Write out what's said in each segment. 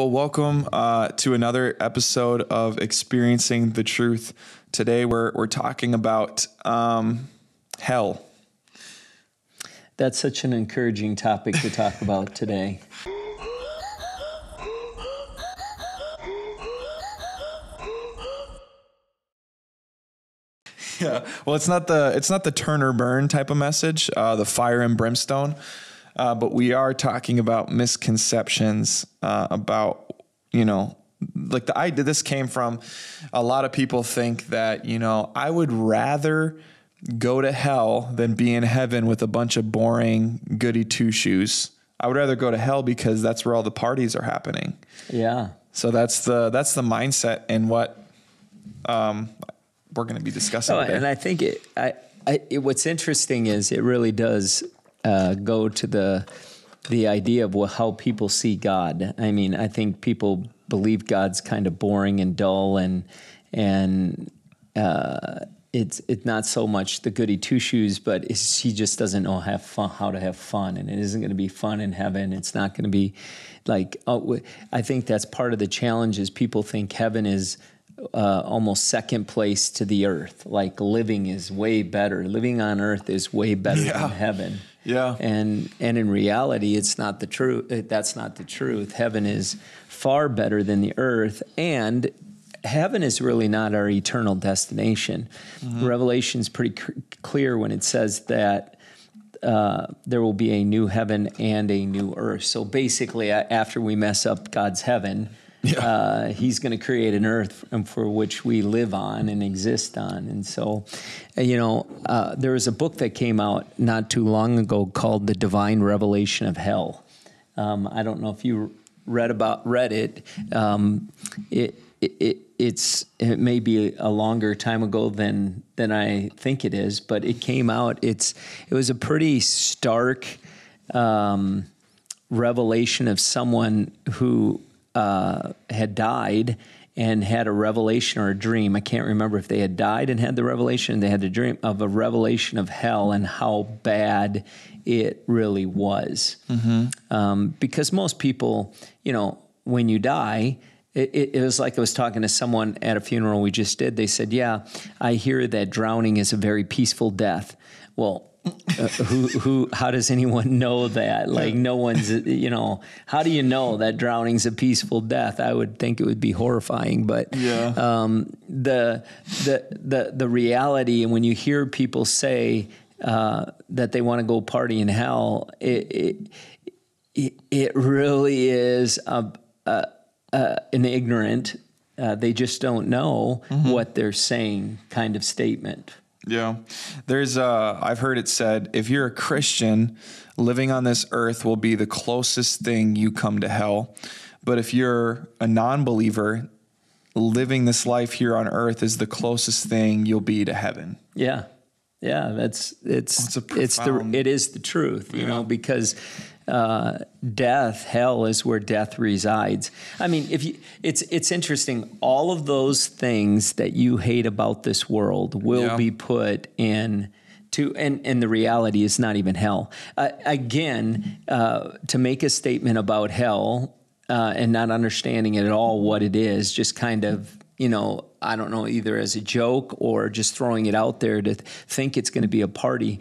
Well, welcome uh, to another episode of Experiencing the Truth. Today, we're, we're talking about um, hell. That's such an encouraging topic to talk about today. Yeah. Well, it's not the it's not the Turner Burn type of message, uh, the fire and brimstone, uh, but we are talking about misconceptions uh, about you know like the idea this came from a lot of people think that you know I would rather go to hell than be in heaven with a bunch of boring goody two shoes. I would rather go to hell because that's where all the parties are happening. Yeah. So that's the that's the mindset and what um, we're going to be discussing. Oh, today. and I think it, I, I, it, what's interesting is it really does uh, go to the the idea of what, how people see God. I mean, I think people believe God's kind of boring and dull, and and uh, it's it's not so much the goody two shoes, but he just doesn't know have fun, how to have fun, and it isn't going to be fun in heaven. It's not going to be like oh, I think that's part of the challenge is people think heaven is uh, almost second place to the earth. Like living is way better. Living on earth is way better Yeah. than heaven. Yeah. And and in reality, it's not the truth. That's not the truth. Heaven is far better than the earth, and heaven is really not our eternal destination. Revelation's pretty c- clear when it says that uh, there will be a new heaven and a new earth. So basically, after we mess up God's heaven, uh, He's going to create an earth for which we live on and exist on. And so, uh, you know, uh, there was a book that came out not too long ago called "The Divine Revelation of Hell." Um, I don't know if you read about read it. Um, it, it, it it's it may be a longer time ago than than I think it is, but it came out. It's it was a pretty stark um, revelation of someone who uh, had died and had a revelation or a dream. I can't remember if they had died and had the revelation. They had the dream of a revelation of hell and how bad it really was. Um, because most people, you know, when you die, it, it, it was like I was talking to someone at a funeral we just did. They said, "Yeah, I hear that drowning is a very peaceful death." Well, uh, who who how does anyone know that? Like no one's you know how do you know that drowning's a peaceful death? I would think it would be horrifying but Yeah. um, the the the the reality and when you hear people say uh, that they want to go party in hell it it, it, really is a, a, a, an ignorant uh, they just don't know what they're saying kind of statement Yeah. There's uh I've heard it said if you're a Christian, living on this earth will be the closest thing you come to hell. But if you're a non-believer, living this life here on earth is the closest thing you'll be to heaven. Yeah. Yeah, that's it's That's a it's the it is the truth, you know, because uh, death, hell is where death resides. I mean, if you it's it's interesting, all of those things that you hate about this world will Yeah. be put in to and and the reality is not even hell. Uh, again, uh, to make a statement about hell uh, and not understanding it at all what it is, just kind of you know, I don't know, either as a joke or just throwing it out there to th- think it's going to be a party.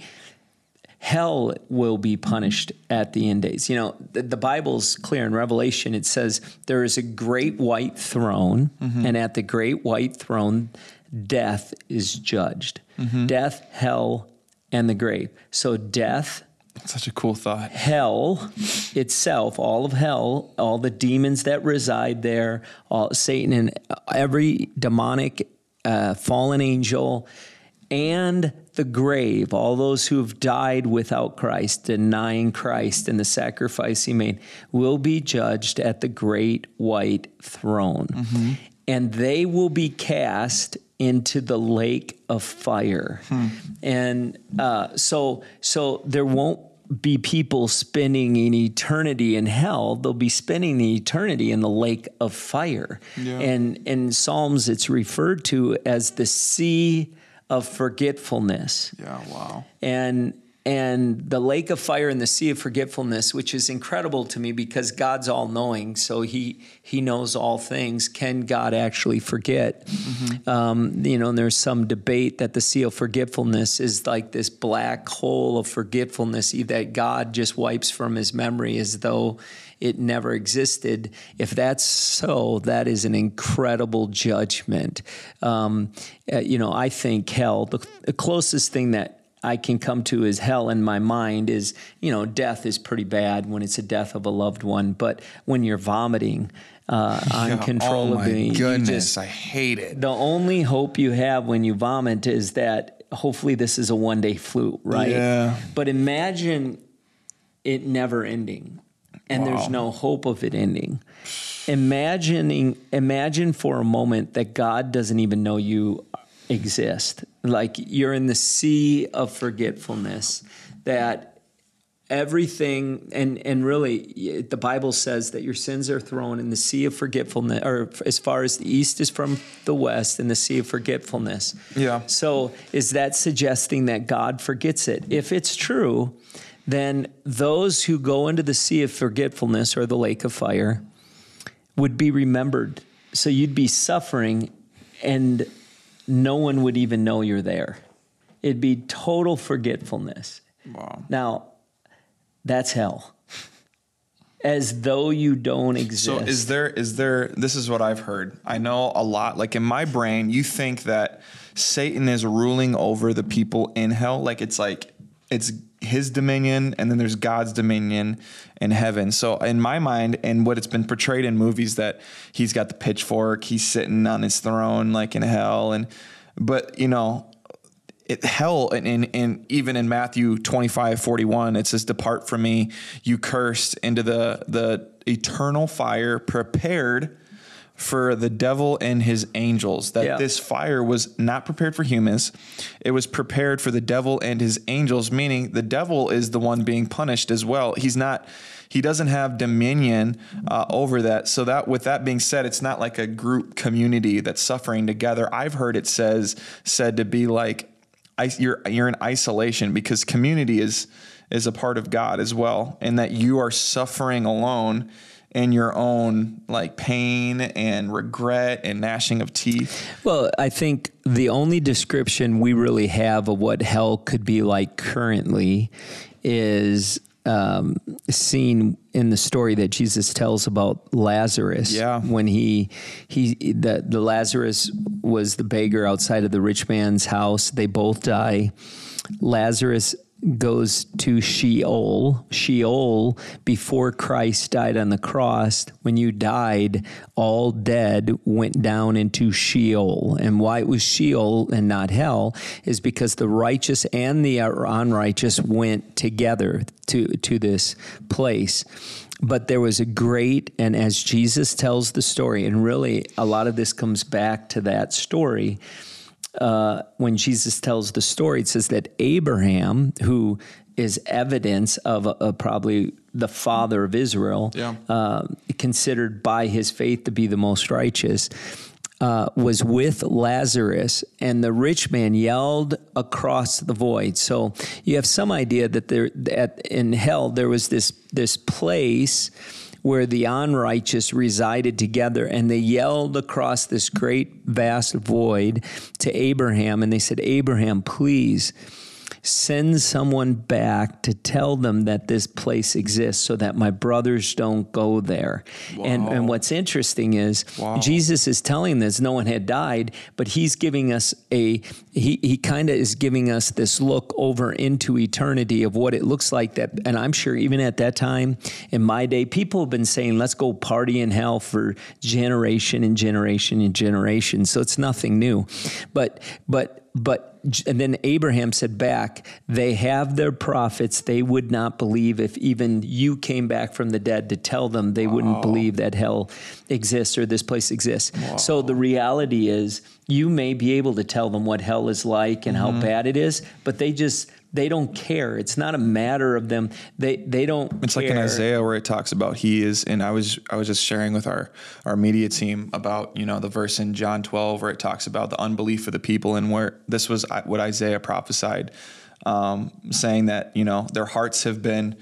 Hell will be punished at the end days. You know, the, the Bible's clear in Revelation. It says there is a great white throne, and at the great white throne, death is judged. Death, hell, and the grave. So death, Such a cool thought. hell itself, all of hell, all the demons that reside there, all Satan and every demonic uh, fallen angel, and the grave, all those who have died without Christ, denying Christ and the sacrifice he made, will be judged at the great white throne. And they will be cast into the lake of fire. And uh, so, so there won't be people spending an eternity in hell. They'll be spending the eternity in the lake of fire. Yeah. And in Psalms, it's referred to as the sea of forgetfulness Yeah, wow. and and the lake of fire and the sea of forgetfulness, which is incredible to me because God's all knowing, so he he knows all things. Can God actually forget? Mm-hmm. Um, you know, and there's some debate that the sea of forgetfulness is like this black hole of forgetfulness that God just wipes from His memory as though it never existed. If that's so, that is an incredible judgment. Um, uh, you know, I think hell, the, the closest thing that I can come to is hell in my mind is, you know, death is pretty bad when it's a death of a loved one, but when you're vomiting uh, uncontrollably, yeah, oh my goodness, just, I hate it. The only hope you have when you vomit is that hopefully this is a one day flu, right? Yeah. But imagine it never ending, and wow. there's no hope of it ending. Imagining, imagine for a moment that God doesn't even know you exist. Like you're in the sea of forgetfulness that everything and and really the bible says that your sins are thrown in the sea of forgetfulness or as far as the east is from the west in the sea of forgetfulness yeah so is that suggesting that god forgets it if it's true then those who go into the sea of forgetfulness or the lake of fire would be remembered so you'd be suffering and no one would even know you're there. It'd be total forgetfulness. Wow. Now, that's hell. As though you don't exist. So is there is there this is what I've heard. I know a lot like in my brain you think that Satan is ruling over the people in hell like it's like it's his dominion and then there's God's dominion in heaven. So in my mind and what it's been portrayed in movies that he's got the pitchfork, he's sitting on his throne like in hell and but you know it, hell and, even in Matthew 25 41 it says depart from me you cursed into the the eternal fire prepared for the devil and his angels that yeah. this fire was not prepared for humans. It was prepared for the devil and his angels meaning the devil is the one being punished as well. He's not he doesn't have dominion uh, over that. So that with that being said it's not like a group community that's suffering together. I've heard it says said to be like you're you're in isolation because community is is a part of god as well and that you are suffering alone in your own like pain and regret and gnashing of teeth? Well, I think the only description we really have of what hell could be like currently is um, seen in the story that Jesus tells about Lazarus. Yeah. When he he the the Lazarus was the beggar outside of the rich man's house. They both die. Lazarus goes to Sheol. Sheol, before Christ died on the cross, when you died, all dead went down into Sheol. And why it was Sheol and not hell is because the righteous and the unrighteous went together to, to this place but there was a great and as jesus tells the story and really a lot of this comes back to that story uh, when Jesus tells the story, it says that Abraham, who is evidence of uh, probably the father of Israel, yeah. uh, considered by his faith to be the most righteous, uh, was with Lazarus, and the rich man yelled across the void. So you have some idea that there, at, in hell, there was this this place where the unrighteous resided together and they yelled across this great vast void to Abraham and they said, Abraham, please send someone back to tell them that this place exists so that my brothers don't go there. Wow. And, and what's interesting is wow. Jesus is telling this no one had died, but he's giving us a, he, he kind of is giving us this look over into eternity of what it looks like that. And I'm sure even at that time in my day, people have been saying, let's go party in hell for generation and generation and generation. So it's nothing new. But, but, but and then Abraham said back, they have their prophets. They would not believe if even you came back from the dead to tell them they wow. wouldn't believe that hell exists or this place exists. Wow. So the reality is you may be able to tell them what hell is like and mm-hmm. how bad it is, but they just they don't care. It's not a matter of them. They they don't. It's care. like in Isaiah where it talks about he is, and I was I was just sharing with our our media team about you know the verse in John 12 where it talks about the unbelief of the people and where this was what Isaiah prophesied um, saying that you know their hearts have been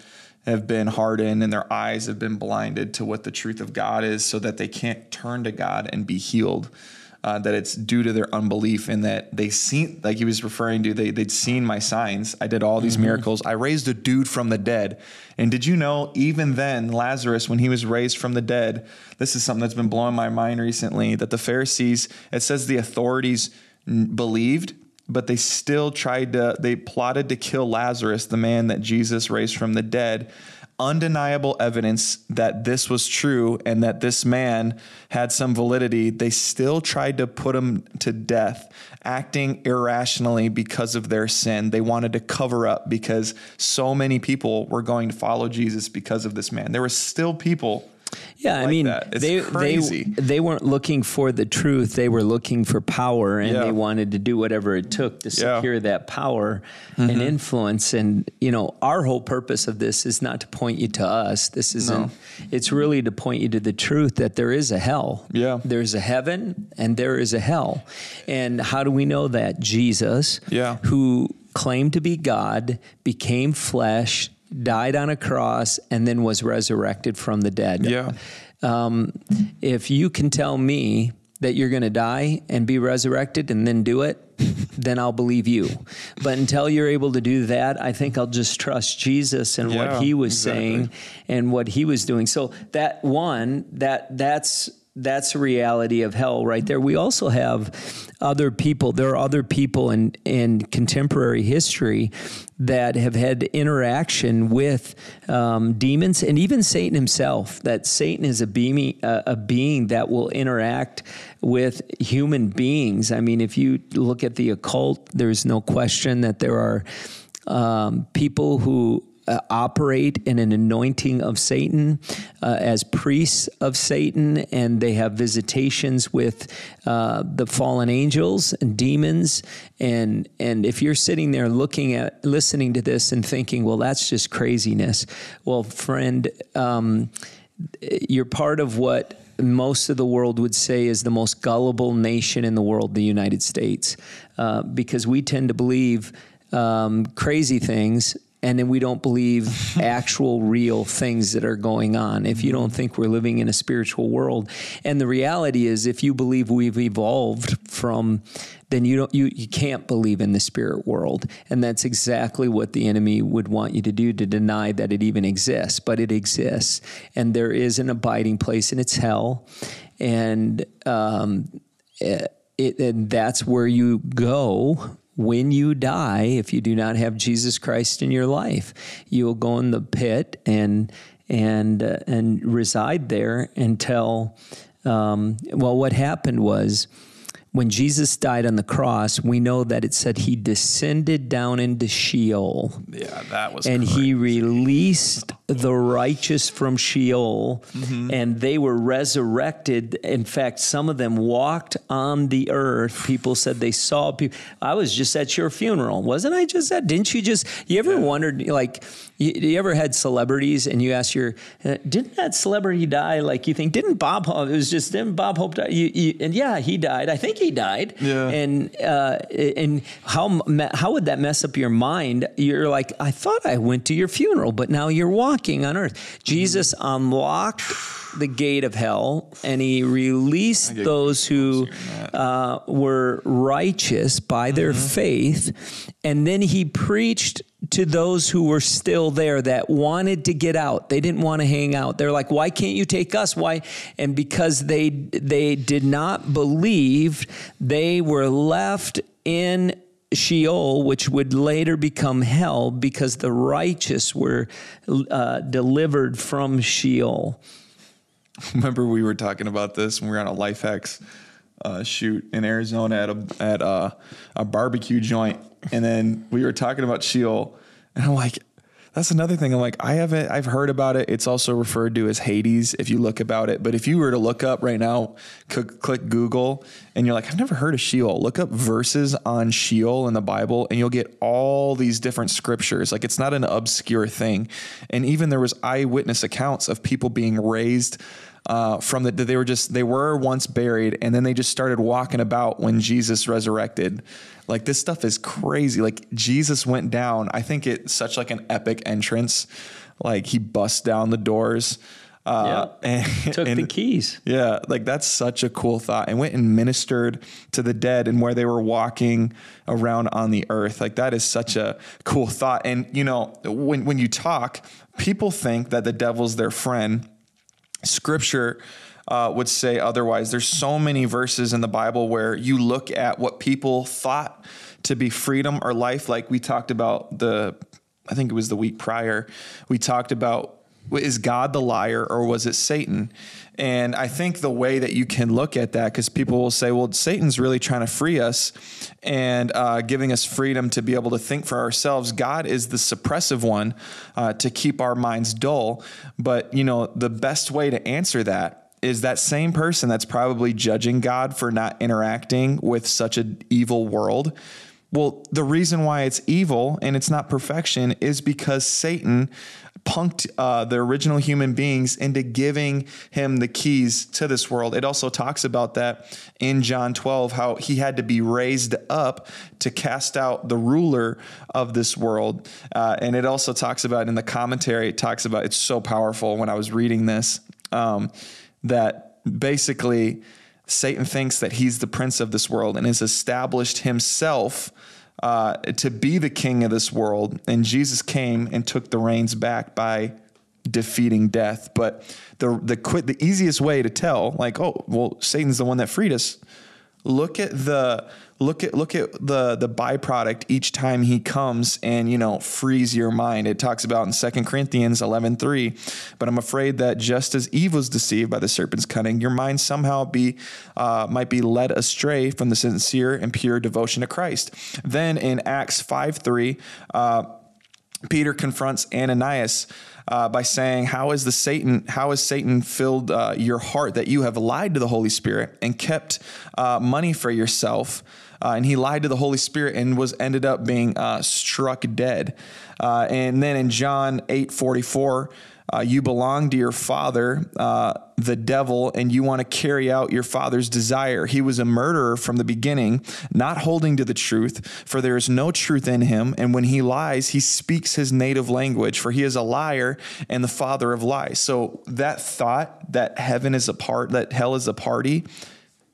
have been hardened and their eyes have been blinded to what the truth of God is, so that they can't turn to God and be healed. Uh, that it's due to their unbelief and that they seen like he was referring to they, they'd seen my signs. I did all these mm-hmm. miracles. I raised a dude from the dead. And did you know even then lazarus when he was raised from the dead this is something that's been blowing my mind recently that the pharisees it says the authorities believed but they still tried to they plotted to kill lazarus the man that jesus raised from the dead undeniable evidence that this was true and that this man had some validity, they still tried to put him to death, acting irrationally because of their sin. They wanted to cover up because so many people were going to follow Jesus because of this man. There were still people yeah, like I mean, they crazy. they they weren't looking for the truth; they were looking for power, and yeah. they wanted to do whatever it took to secure yeah. that power mm-hmm. and influence. And you know, our whole purpose of this is not to point you to us. This isn't. No. It's really to point you to the truth that there is a hell. Yeah, there's a heaven and there is a hell. And how do we know that Jesus? Yeah, who claimed to be God became flesh died on a cross, and then was resurrected from the dead. Yeah. Um, if you can tell me that you're going to die and be resurrected and then do it, then I'll believe you. But until you're able to do that, I think I'll just trust Jesus and yeah, what he was exactly. saying and what he was doing. So that one, that that's that's a reality of hell right there. We also have other people. There are other people in in contemporary history that have had interaction with um, demons and even Satan himself. That Satan is a being, uh, a being that will interact with human beings. I mean, if you look at the occult, there's no question that there are um, people who uh, operate in an anointing of Satan uh, as priests of Satan, and they have visitations with uh, the fallen angels and demons. And and if you're sitting there looking at listening to this and thinking, well, that's just craziness. Well, friend, um, you're part of what most of the world would say is the most gullible nation in the world, the United States, uh, because we tend to believe um, crazy things and then we don't believe actual real things that are going on. If you don't think we're living in a spiritual world and the reality is if you believe we've evolved from then you don't you, you can't believe in the spirit world. And that's exactly what the enemy would want you to do to deny that it even exists. But it exists and there is an abiding place and it's hell. And um, it, it, and that's where you go when you die, if you do not have Jesus Christ in your life, you will go in the pit and and uh, and reside there until. Um, well, what happened was when Jesus died on the cross, we know that it said he descended down into Sheol. Yeah, that was. And crazy. he released the righteous from Sheol, mm-hmm. and they were resurrected. In fact, some of them walked on the earth. People said they saw people. I was just at your funeral, wasn't I? Just at? Didn't you just? You ever yeah. wondered, like, you, you, ever had celebrities, and you ask your, uh, didn't that celebrity die? Like, you think, didn't Bob? Hope, it was just didn't Bob Hope die? You, you, and yeah, he died. I think he died. Yeah. And uh, and how how would that mess up your mind? You're like, I thought I went to your funeral, but now you're walking on earth. Jesus unlocked the gate of hell and he released those who uh, were righteous by their mm-hmm. faith. And then he preached to those who were still there that wanted to get out. They didn't want to hang out. They're like, "Why can't you take us? Why?" And because they they did not believe, they were left in Sheol, which would later become hell because the righteous were uh, delivered from Sheol. Remember, we were talking about this when we were on a Life Hacks uh, shoot in Arizona at a at a, a barbecue joint, and then we were talking about Sheol, and I'm like, that's another thing. I'm like, I haven't, I've heard about it. It's also referred to as Hades if you look about it. But if you were to look up right now, click, click Google, and you're like, I've never heard of Sheol. Look up verses on Sheol in the Bible, and you'll get all these different scriptures. Like it's not an obscure thing. And even there was eyewitness accounts of people being raised uh, from the, they were just they were once buried and then they just started walking about when Jesus resurrected. Like this stuff is crazy. Like Jesus went down. I think it's such like an epic entrance. Like he busts down the doors. Uh, yeah. and, took and, the keys. Yeah, like that's such a cool thought. And went and ministered to the dead and where they were walking around on the earth. Like that is such a cool thought. And you know, when when you talk, people think that the devil's their friend. Scripture uh, would say otherwise. There's so many verses in the Bible where you look at what people thought to be freedom or life. Like we talked about the, I think it was the week prior. We talked about is God the liar or was it Satan? And I think the way that you can look at that, because people will say, well, Satan's really trying to free us and uh, giving us freedom to be able to think for ourselves. God is the suppressive one uh, to keep our minds dull. But, you know, the best way to answer that is that same person that's probably judging God for not interacting with such an evil world. Well, the reason why it's evil and it's not perfection is because Satan punked uh, the original human beings into giving him the keys to this world. It also talks about that in John 12, how he had to be raised up to cast out the ruler of this world. Uh, and it also talks about in the commentary, it talks about it's so powerful when I was reading this um, that basically Satan thinks that he's the prince of this world and has established himself uh, to be the king of this world. And Jesus came and took the reins back by defeating death. But the the quit the easiest way to tell, like, oh, well, Satan's the one that freed us. Look at the look at look at the the byproduct each time he comes and you know frees your mind it talks about in 2 corinthians 11 3 but i'm afraid that just as eve was deceived by the serpent's cunning your mind somehow be uh, might be led astray from the sincere and pure devotion to christ then in acts 5 3 uh, peter confronts ananias uh, by saying, "How is the Satan? How has Satan filled uh, your heart that you have lied to the Holy Spirit and kept uh, money for yourself?" Uh, and he lied to the Holy Spirit and was ended up being uh, struck dead. Uh, and then in John eight forty four. Uh, you belong to your father, uh, the devil, and you want to carry out your father's desire. He was a murderer from the beginning, not holding to the truth, for there is no truth in him. And when he lies, he speaks his native language, for he is a liar and the father of lies. So that thought that heaven is a part, that hell is a party,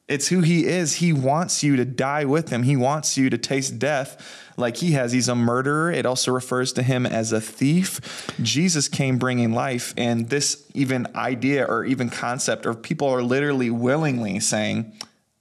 it's who he is. He wants you to die with him. He wants you to taste death like he has. He's a murderer. It also refers to him as a thief. Jesus came bringing life. And this even idea or even concept, or people are literally willingly saying,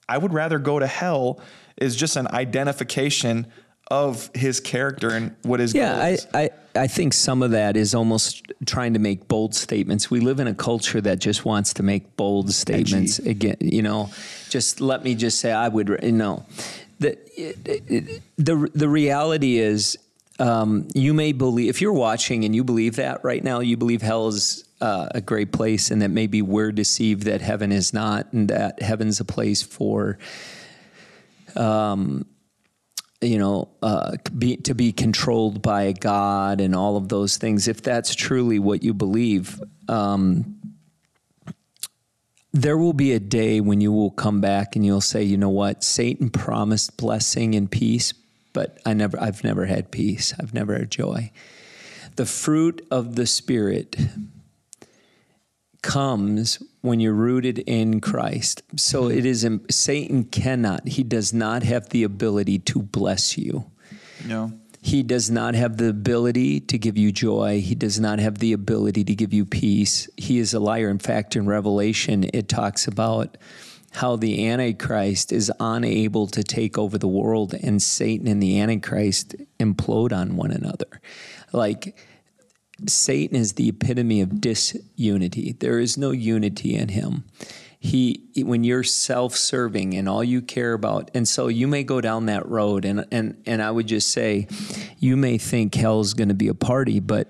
I would rather go to hell, is just an identification of his character and what his yeah, I, I, I think some of that is almost trying to make bold statements. We live in a culture that just wants to make bold statements. Edgy. Again, you know, just let me just say I would know the the the reality is um, you may believe if you're watching and you believe that right now you believe hell is uh, a great place and that maybe we're deceived that heaven is not and that heaven's a place for um, you know, uh, be, to be controlled by God and all of those things, if that's truly what you believe, um, there will be a day when you will come back and you'll say, you know what, Satan promised blessing and peace, but I never, I've never had peace. I've never had joy. The fruit of the Spirit comes when you're rooted in Christ. So mm-hmm. it is Satan cannot, he does not have the ability to bless you. No. He does not have the ability to give you joy. He does not have the ability to give you peace. He is a liar. In fact, in Revelation, it talks about how the Antichrist is unable to take over the world and Satan and the Antichrist implode on one another. Like, Satan is the epitome of disunity. There is no unity in him. He, when you're self-serving and all you care about, and so you may go down that road, and and and I would just say, you may think hell's going to be a party, but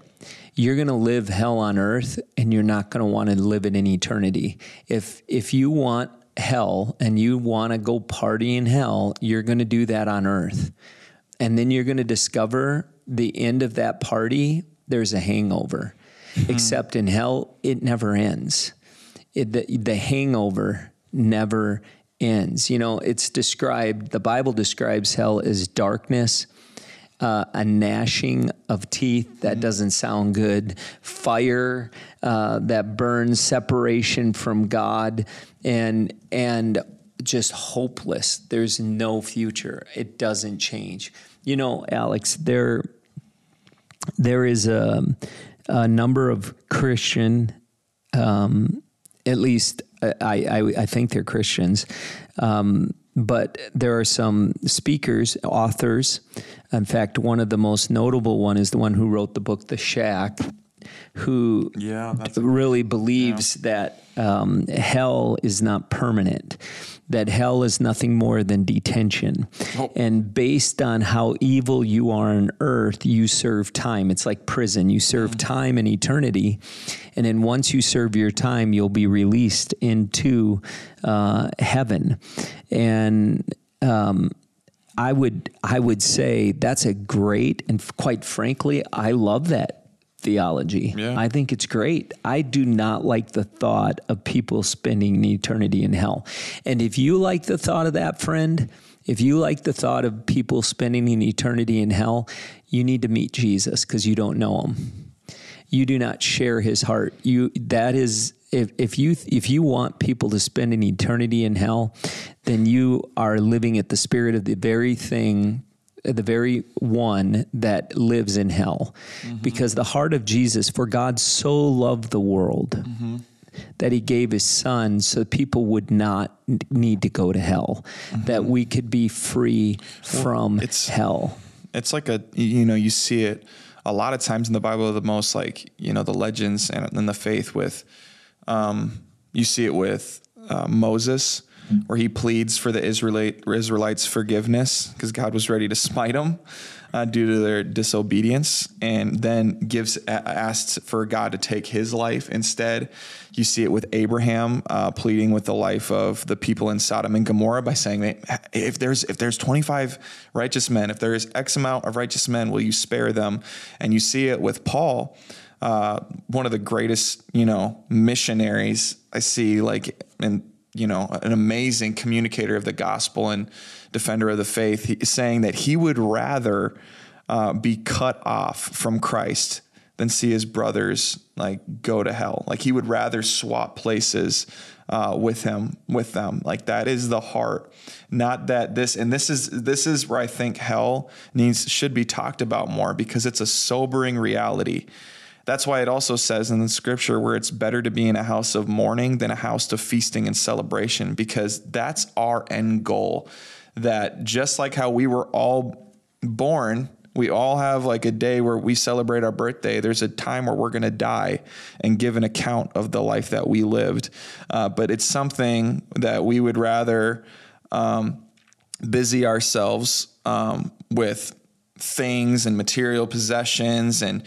you're going to live hell on earth, and you're not going to want to live it in eternity. If if you want hell and you want to go party in hell, you're going to do that on earth, and then you're going to discover the end of that party there's a hangover. Mm-hmm. Except in hell, it never ends. It, the, the hangover never ends. You know, it's described, the Bible describes hell as darkness, uh, a gnashing of teeth that doesn't sound good, fire uh, that burns, separation from God, and and just hopeless. There's no future. It doesn't change. You know, Alex, there there is a, a number of Christian, um, at least I, I, I, think they're Christians, um, but there are some speakers, authors. In fact, one of the most notable one is the one who wrote the book The Shack, who yeah, really believes yeah. that um, hell is not permanent that hell is nothing more than detention. Oh. And based on how evil you are on earth, you serve time. It's like prison. You serve mm-hmm. time and eternity. And then once you serve your time, you'll be released into uh, heaven. And um, I would I would say that's a great and quite frankly, I love that theology. Yeah. I think it's great. I do not like the thought of people spending an eternity in hell. And if you like the thought of that, friend, if you like the thought of people spending an eternity in hell, you need to meet Jesus because you don't know him. You do not share his heart. You that is if, if you if you want people to spend an eternity in hell, then you are living at the spirit of the very thing the very one that lives in hell. Mm-hmm. Because the heart of Jesus, for God so loved the world mm-hmm. that he gave his son so people would not need to go to hell, mm-hmm. that we could be free well, from it's, hell. It's like a, you know, you see it a lot of times in the Bible, the most like, you know, the legends and, and the faith with, um, you see it with uh, Moses where he pleads for the Israelite, Israelites' forgiveness because God was ready to smite them uh, due to their disobedience, and then gives asks for God to take his life instead. You see it with Abraham uh, pleading with the life of the people in Sodom and Gomorrah by saying that if there's if there's 25 righteous men, if there is X amount of righteous men, will you spare them? And you see it with Paul. Uh, one of the greatest, you know, missionaries I see, like in you know, an amazing communicator of the gospel and defender of the faith, he, saying that he would rather uh, be cut off from Christ than see his brothers like go to hell. Like he would rather swap places uh, with him, with them. Like that is the heart. Not that this, and this is this is where I think hell needs should be talked about more because it's a sobering reality that's why it also says in the scripture where it's better to be in a house of mourning than a house of feasting and celebration, because that's our end goal. That just like how we were all born, we all have like a day where we celebrate our birthday. There's a time where we're going to die and give an account of the life that we lived. Uh, but it's something that we would rather um, busy ourselves um, with things and material possessions and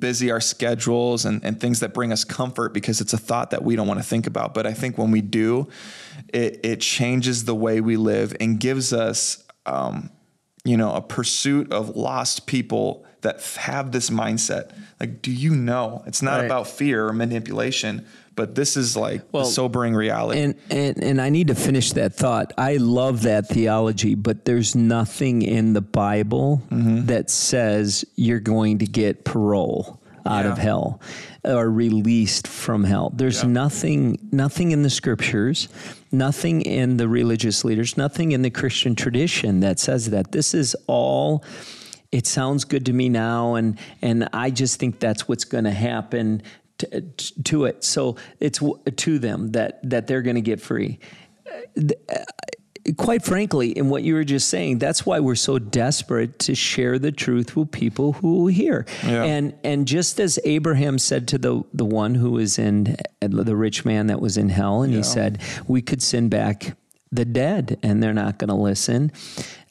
busy our schedules and, and things that bring us comfort because it's a thought that we don't want to think about. But I think when we do, it, it changes the way we live and gives us, um, you know, a pursuit of lost people that have this mindset. Like, do you know? It's not right. about fear or manipulation, but this is like well, sobering reality. And, and and I need to finish that thought. I love that theology, but there's nothing in the Bible mm-hmm. that says you're going to get parole out yeah. of hell or released from hell. There's yeah. nothing nothing in the scriptures, nothing in the religious leaders, nothing in the Christian tradition that says that. This is all it sounds good to me now and and I just think that's what's going to happen to, to it. So it's to them that that they're going to get free. Quite frankly, in what you were just saying, that's why we're so desperate to share the truth with people who hear. Yeah. And and just as Abraham said to the the one who was in the rich man that was in hell, and yeah. he said, "We could send back the dead, and they're not going to listen."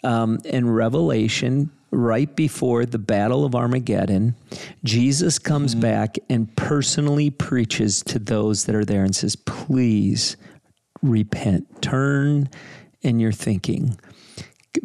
Um, in Revelation, right before the Battle of Armageddon, Jesus comes mm-hmm. back and personally preaches to those that are there and says, Please repent, turn in your thinking,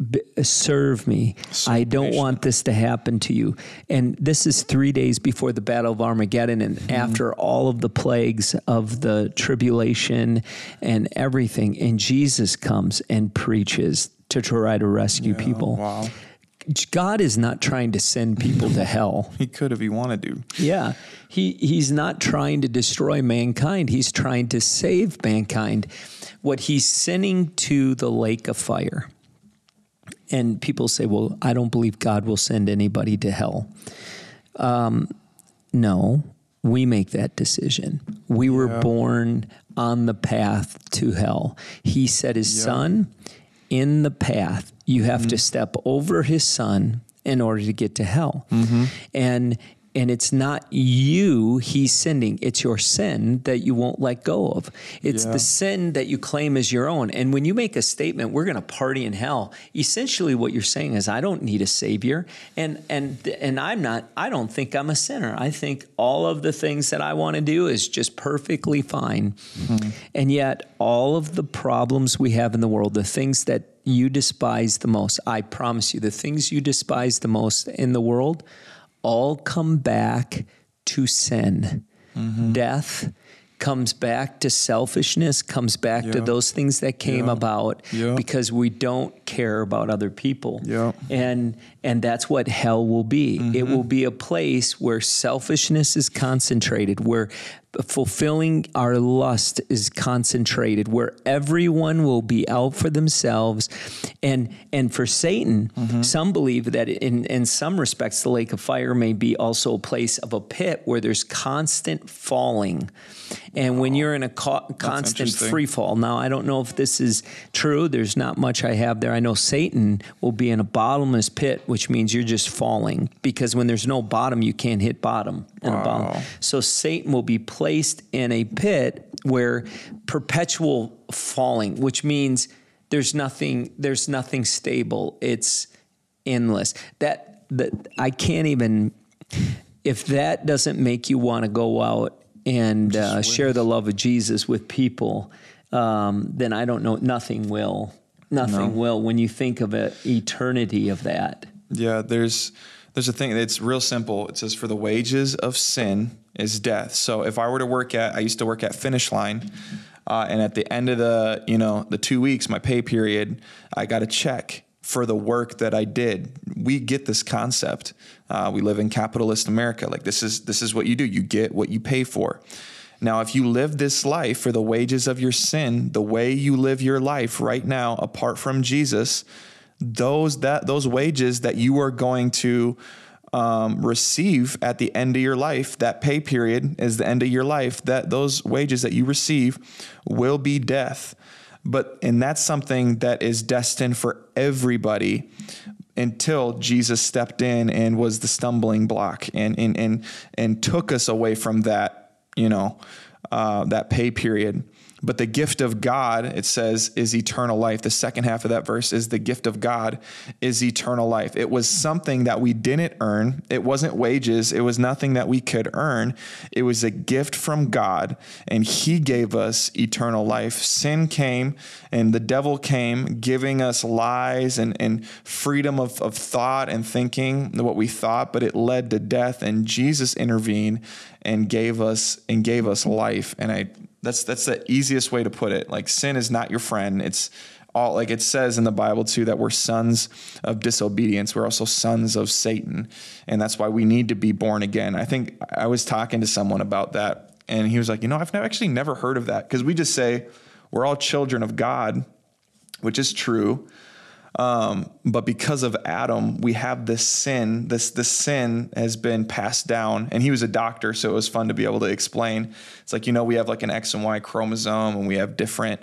B- serve me. I don't patient. want this to happen to you. And this is three days before the Battle of Armageddon and Mm-hmm. after all of the plagues of the tribulation and everything. And Jesus comes and preaches to try to rescue people. Wow. God is not trying to send people to hell. He could if he wanted to. Yeah. He he's not trying to destroy mankind. He's trying to save mankind. What he's sending to the lake of fire. And people say, "Well, I don't believe God will send anybody to hell." Um, no, we make that decision. We were born on the path to hell. He set his son in the path. You have to mm-hmm. step over his son in order to get to hell. Mm-hmm. And and it's not you he's sending, it's your sin that you won't let go of. It's Yeah. the sin that you claim as your own. And when you make a statement, we're going to party in hell, essentially what you're saying is I don't need a savior and and and I'm not I don't think I'm a sinner. I think all of the things that I want to do is just perfectly fine. Mm-hmm. And yet all of the problems we have in the world, the things that you despise the most, I promise you, the things you despise the most in the world all come back to sin. Mm-hmm. Death comes back to selfishness, comes back to those things that came Yeah. about Yeah. because we don't care about other people. Yeah. And and that's what hell will be. It mm-hmm. will be a place where selfishness is concentrated, where fulfilling our lust is concentrated, where everyone will be out for themselves. And and for Satan, mm-hmm. some believe that in, in some respects the lake of fire may be also a place of a pit where there's constant falling. And when you're in a co- constant free fall. Now, I don't know if this is true. There's not much I have there. I know Satan will be in a bottomless pit, which means you're just falling because when there's no bottom, you can't hit bottom a bottom. So Satan will be placed in a pit where perpetual falling, which means there's nothing there's nothing stable. It's endless. That that I can't even if that doesn't make you want to go out and uh, share the love of Jesus with people, um, then I don't know. Nothing will. Nothing will. When you think of an eternity of that. Yeah, there's there's a thing. It's real simple. It says, "For the wages of sin is death." So if I were to work at, I used to work at Finish Line, uh, and at the end of the you know the two weeks, my pay period, I got a check for the work that I did. We get this concept. Uh, we live in capitalist America. Like this is this is what you do. You get what you pay for. Now, if you live this life for the wages of your sin, the way you live your life right now, apart from Jesus, those that those wages that you are going to um, receive at the end of your life, that pay period is the end of your life. That those wages that you receive will be death. But and that's something that is destined for everybody until Jesus stepped in and was the stumbling block and and and and took us away from that, you know, uh, that pay period. But the gift of God, it says, is eternal life. The second half of that verse is the gift of God is eternal life. It was something that we didn't earn. It wasn't wages. It was nothing that we could earn. It was a gift from God, and He gave us eternal life. Sin came, and the devil came, giving us lies and, and freedom of, of thought and thinking, what we thought, but it led to death. And Jesus intervened and gave us and gave us life. And I that's that's the easiest way to put it. Like sin is not your friend. It's all like it says in the Bible too that we're sons of disobedience. We're also sons of Satan, and that's why we need to be born again. I think I was talking to someone about that, and he was like, you know, I've never, actually never heard of that because we just say we're all children of God, which is true. Um, but because of Adam, we have this sin. This this sin has been passed down, and he was a doctor, so it was fun to be able to explain. It's like you know we have like an X and Y chromosome, and we have different.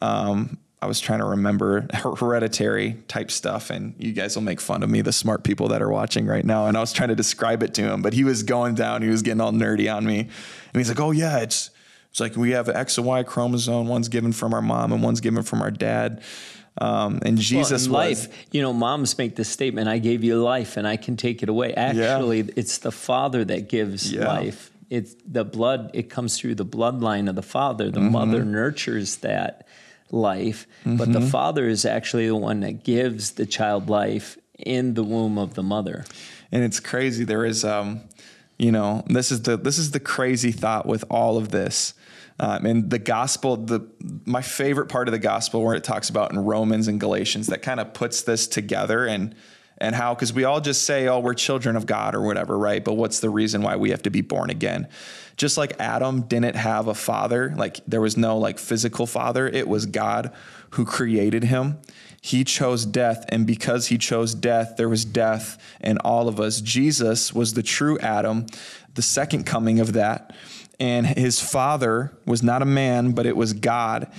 Um, I was trying to remember hereditary type stuff, and you guys will make fun of me, the smart people that are watching right now. And I was trying to describe it to him, but he was going down. He was getting all nerdy on me, and he's like, "Oh yeah, it's it's like we have an X and Y chromosome. One's given from our mom, and one's given from our dad." Um, and Jesus well, was, life, you know, moms make this statement, I gave you life and I can take it away. Actually, it's the father that gives Yeah. life. It's the blood, it comes through the bloodline of the father. The Mm-hmm. mother nurtures that life, but the father is actually the one that gives the child life in the womb of the mother. and it's crazy. There is, um, you know, this is the this is the crazy thought with all of this. Um, and the gospel, the my favorite part of the gospel, where it talks about in Romans and Galatians, that kind of puts this together and and how because we all just say, oh, we're children of God or whatever, right? But what's the reason why we have to be born again? Just like Adam didn't have a father, like there was no like physical father, it was God who created him. He chose death, and because he chose death, there was death in all of us. Jesus was the true Adam, the second coming of that. And his father was not a man, but it was God.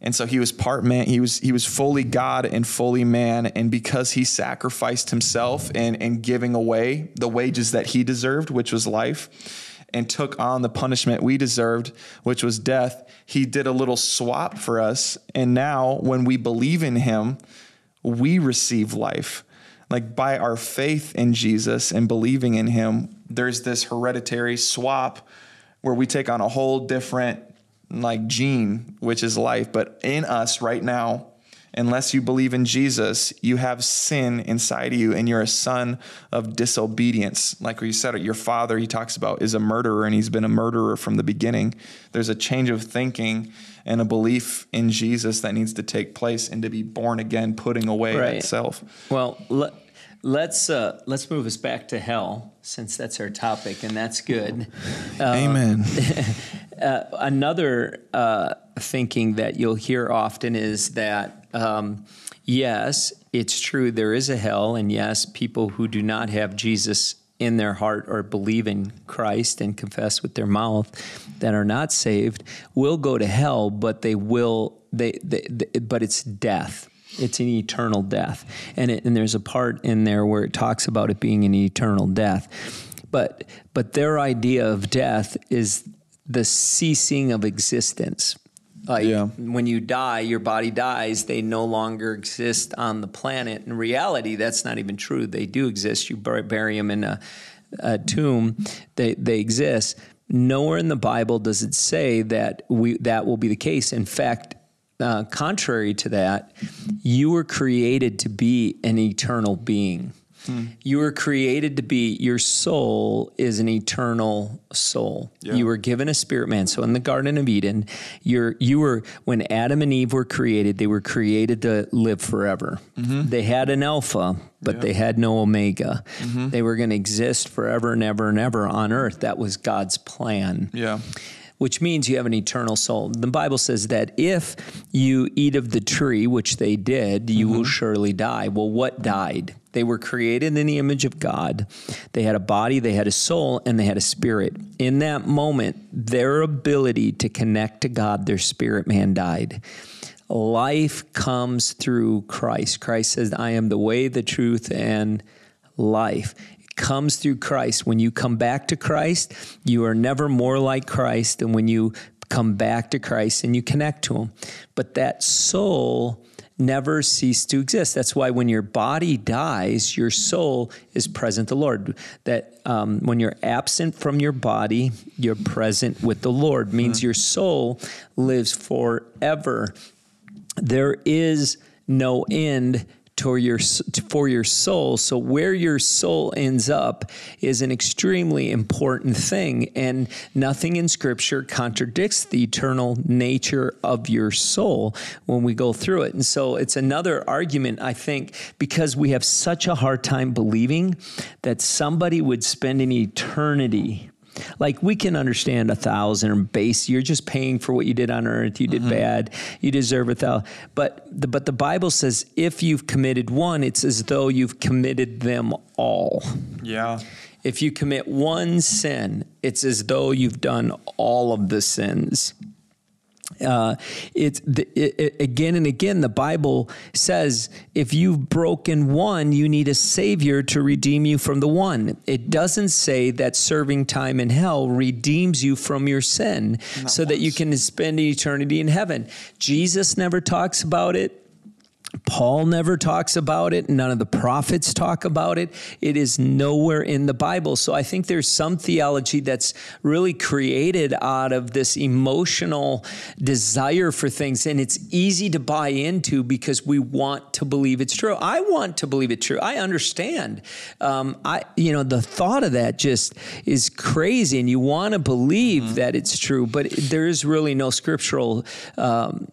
And so he was part man, he was he was fully God and fully man. And because he sacrificed himself and, and giving away the wages that he deserved, which was life, and took on the punishment we deserved, which was death, he did a little swap for us. And now, when we believe in him, we receive life. Like by our faith in Jesus and believing in him, there's this hereditary swap where we take on a whole different like gene, which is life. But in us right now, unless you believe in Jesus, you have sin inside of you and you're a son of disobedience. Like you said, your father, he talks about, is a murderer and he's been a murderer from the beginning. There's a change of thinking and a belief in Jesus that needs to take place and to be born again, putting away Right. itself. Well, let, let's uh, let's move us back to hell since that's our topic, and that's good. Amen. Another uh, thinking that you'll hear often is that um, yes, it's true there is a hell, and yes, people who do not have Jesus in their heart or believe in Christ and confess with their mouth that are not saved will go to hell, but they will they, they, they but it's death. It's an eternal death, and it, and there's a part in there where it talks about it being an eternal death, but but their idea of death is the ceasing of existence. Like Yeah. when you die, your body dies. They no longer exist on the planet. In reality, that's not even true. They do exist. You bur- bury them in a, a tomb. They they exist. Nowhere in the Bible does it say that we that will be the case. In fact, uh, contrary to that, you were created to be an eternal being. Hmm. You were created to be, your soul is an eternal soul. You were given a spirit man. So in the Garden of Eden, you're, you were, when Adam and Eve were created, they were created to live forever. Mm-hmm. They had an alpha, but they had no omega. Mm-hmm. They were going to exist forever and ever and ever on earth. That was God's plan Yeah. Which means you have an eternal soul. The Bible says that if you eat of the tree, which they did, you will mm-hmm. surely die. Well, what died? They were created in the image of God. They had a body, they had a soul, and they had a spirit. In that moment, their ability to connect to God, their spirit man died. Life comes through Christ. Christ says, I am the way, the truth, and life comes through Christ. When you come back to Christ, you are never more like Christ than when you come back to Christ and you connect to Him. But that soul never ceased to exist. That's why when your body dies, your soul is present the Lord. That um, when you're absent from your body, you're present with the Lord. Means your soul lives forever. There is no end to your for your soul. So where your soul ends up is an extremely important thing, and nothing in Scripture contradicts the eternal nature of your soul when we go through it. And so it's another argument I think because we have such a hard time believing that somebody would spend an eternity like we can understand a thousand or base. You're just paying for what you did on earth. You did mm-hmm. bad. You deserve a thousand. But the, but the Bible says if you've committed one, it's as though you've committed them all. Yeah. If you commit one sin, it's as though you've done all of the sins. Uh, it's the, it, it- again and again. The Bible says if you've broken one, you need a savior to redeem you from the one. It doesn't say that serving time in hell redeems you from your sin, so that you can spend eternity in heaven. Jesus never talks about it. Paul never talks about it. None of the prophets talk about it. It is nowhere in the Bible. So I think there's some theology that's really created out of this emotional desire for things. And it's easy to buy into because we want to believe it's true. I want to believe it's true. I understand. Um, I, you know, the thought of that just is crazy. And you want to believe mm-hmm. that it's true, but there is really no scriptural um,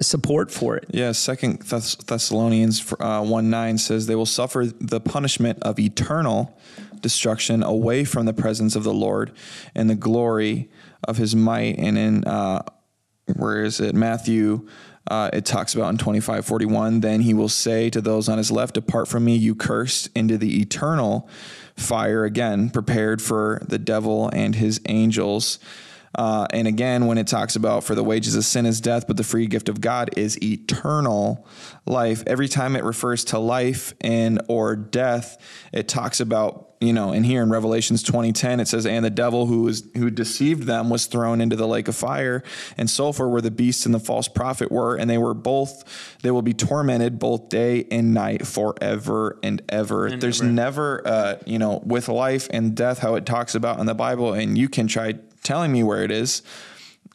support for it. Yeah, Second Thess- Thessalonians uh, one nine says they will suffer the punishment of eternal destruction away from the presence of the Lord and the glory of His might. And in uh, where is it Matthew? Uh, it talks about in 25 41 then he will say to those on his left depart from me you cursed into the eternal fire again prepared for the devil and his angels uh, and again, when it talks about for the wages of sin is death, but the free gift of God is eternal life. Every time it refers to life and or death, it talks about you know, and here in Revelations 2010, it says, and the devil who was, who deceived them was thrown into the lake of fire and sulfur where the beast and the false prophet were. And they were both, they will be tormented both day and night forever and ever. And There's ever. never, uh, you know, with life and death, how it talks about in the Bible, and you can try telling me where it is,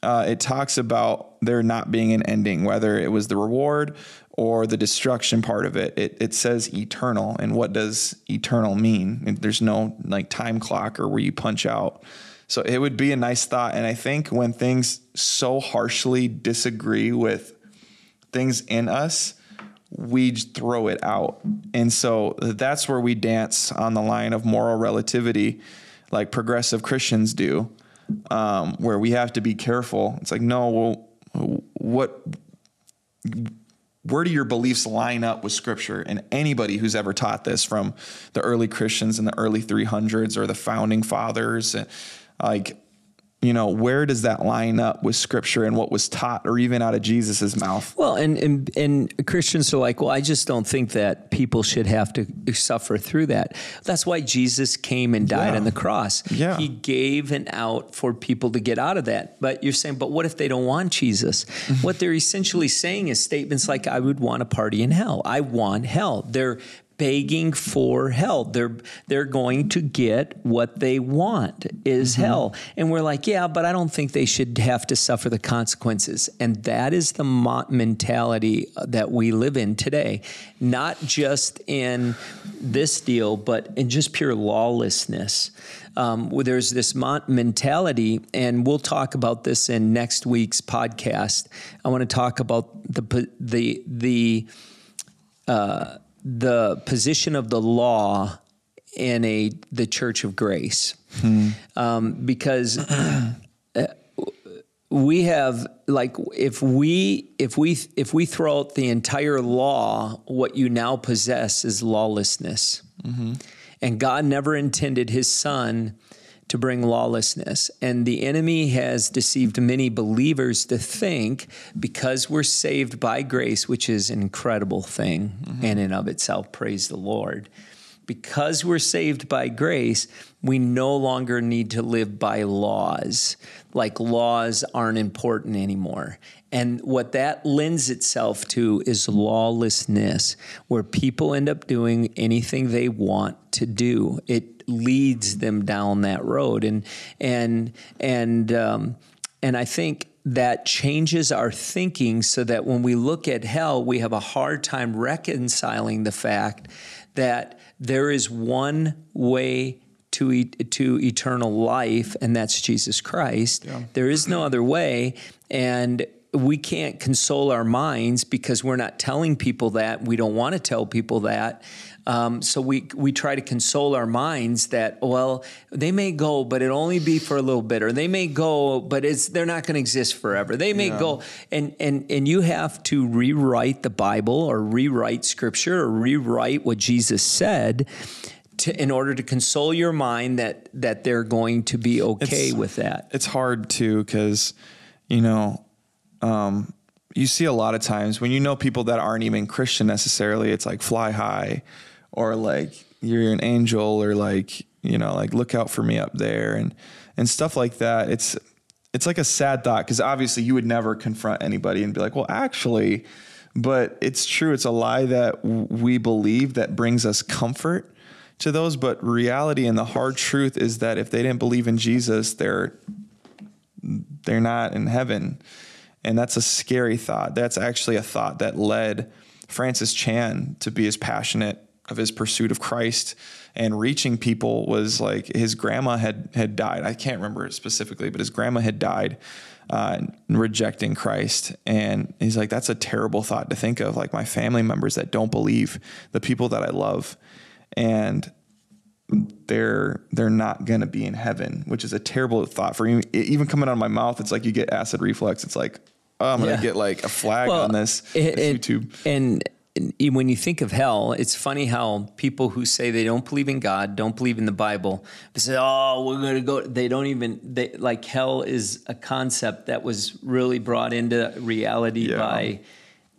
uh, it talks about there not being an ending, whether it was the reward or the destruction part of it. It, it says eternal. And what does eternal mean? There's no like time clock or where you punch out. So it would be a nice thought. And I think when things so harshly disagree with things in us, we throw it out. And so that's where we dance on the line of moral relativity, like progressive Christians do um, where we have to be careful. It's like, no, well, what, where do your beliefs line up with scripture? And anybody who's ever taught this from the early Christians in the early 300s or the founding fathers, like you know, where does that line up with scripture and what was taught or even out of Jesus's mouth? Well, and, and, and Christians are like, well, I just don't think that people should have to suffer through that. That's why Jesus came and died yeah. on the cross. Yeah. He gave an out for people to get out of that. But you're saying, but what if they don't want Jesus? What they're essentially saying is statements like, I would want a party in hell. I want hell. They're begging for hell. They're they're going to get what they want is mm-hmm. hell. And we're like, yeah, but I don't think they should have to suffer the consequences. And that is the mentality that we live in today, not just in this deal, but in just pure lawlessness. Um, where there's this mentality, and we'll talk about this in next week's podcast. I want to talk about the the the uh, the position of the law in a the Church of Grace, hmm. um, because uh, we have like if we if we if we throw out the entire law, what you now possess is lawlessness, mm-hmm. and God never intended His Son to bring lawlessness. And the enemy has deceived many believers to think because we're saved by grace, which is an incredible thing mm-hmm. in and of itself, praise the Lord. Because we're saved by grace, we no longer need to live by laws. Like laws aren't important anymore. And what that lends itself to is lawlessness, where people end up doing anything they want to do. It leads them down that road, and and and um, and I think that changes our thinking so that when we look at hell, we have a hard time reconciling the fact that there is one way to e- to eternal life, and that's Jesus Christ. Yeah. There is no other way, and we can't console our minds because we're not telling people that. We don't want to tell people that. Um, so we we try to console our minds that well they may go, but it'll only be for a little bit, or they may go, but it's they're not going to exist forever. They may yeah. go, and and and you have to rewrite the Bible or rewrite Scripture or rewrite what Jesus said. To, in order to console your mind that that they're going to be okay it's, with that. It's hard too because you know um, you see a lot of times when you know people that aren't even Christian necessarily, it's like fly high or like you're an angel or like, you know, like look out for me up there and, and stuff like that. It's, it's like a sad thought because obviously you would never confront anybody and be like, well, actually, but it's true. It's a lie that we believe that brings us comfort to those. But reality and the hard truth is that if they didn't believe in Jesus, they're they're not in heaven. And that's a scary thought. That's actually a thought that led Francis Chan to be as passionate of his pursuit of Christ and reaching people was like his grandma had had died. I can't remember specifically, but his grandma had died uh, rejecting Christ, and he's like, that's a terrible thought to think of. Like my family members that don't believe, the people that I love, and they're they're not gonna be in heaven, which is a terrible thought for me. Even coming out of my mouth, it's like you get acid reflux. It's like oh, I'm gonna get like a flag well, on this, it, this YouTube. And when you think of hell, it's funny how people who say they don't believe in God, don't believe in the Bible, they say, "Oh, we're going to go." They don't even they like hell is a concept that was really brought into reality yeah. by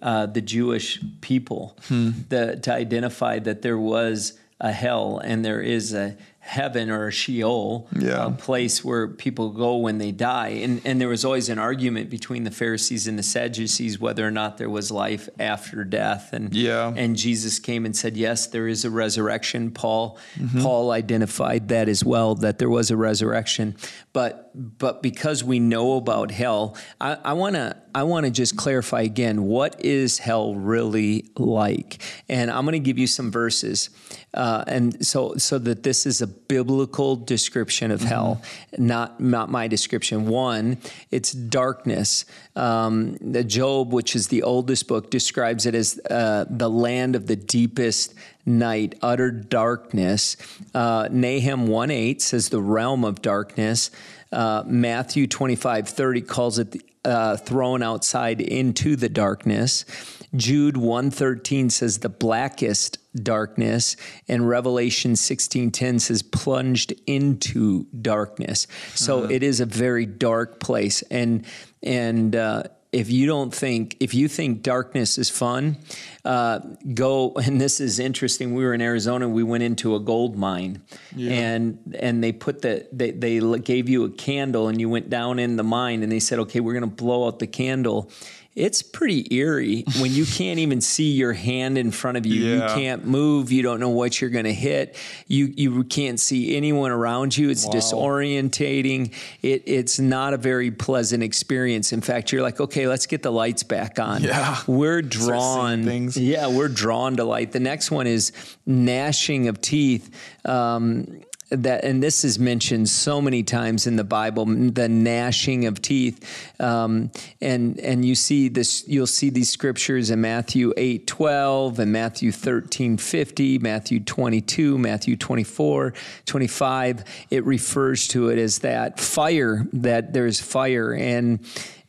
uh, the Jewish people hmm. the, to identify that there was a hell and there is a heaven or Sheol, yeah. a place where people go when they die. And, and there was always an argument between the Pharisees and the Sadducees whether or not there was life after death. And, yeah. and Jesus came and said, Yes, there is a resurrection. Paul, mm-hmm. Paul identified that as well, that there was a resurrection. But but because we know about hell, I want to I want to just clarify again what is hell really like, and I'm going to give you some verses, uh, and so so that this is a biblical description of mm-hmm. hell, not not my description. One, it's darkness. Um, the Job, which is the oldest book, describes it as uh, the land of the deepest night, utter darkness. Uh, Nahum 1 8 says the realm of darkness. Uh, Matthew 25 30 calls it uh, thrown outside into the darkness. Jude 113 says the blackest darkness and Revelation 16:10 says plunged into darkness. So uh-huh. it is a very dark place and and uh, if you don't think if you think darkness is fun uh, go and this is interesting we were in arizona we went into a gold mine yeah. and and they put the they, they gave you a candle and you went down in the mine and they said okay we're going to blow out the candle it's pretty eerie when you can't even see your hand in front of you. Yeah. You can't move. You don't know what you're going to hit. You you can't see anyone around you. It's wow. disorientating. It, it's not a very pleasant experience. In fact, you're like, okay, let's get the lights back on. Yeah, we're drawn. Yeah, we're drawn to light. The next one is gnashing of teeth. Um, that and this is mentioned so many times in the Bible the gnashing of teeth. Um, and and you see this you'll see these scriptures in Matthew 8 12 and Matthew 13 50 Matthew 22 Matthew 24 25 it refers to it as that fire that there's fire. And